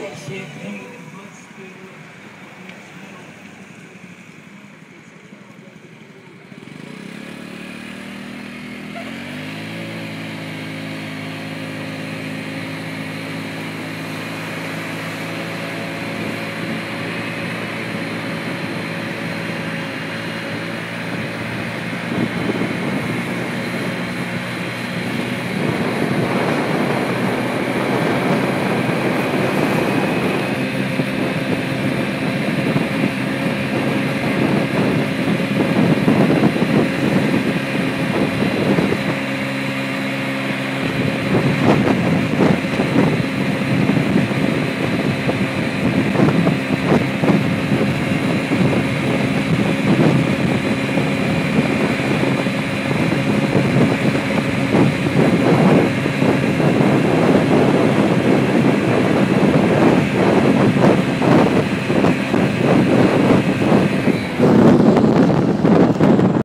Yes, you